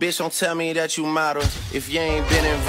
Bitch, don't tell me that you model if you ain't been in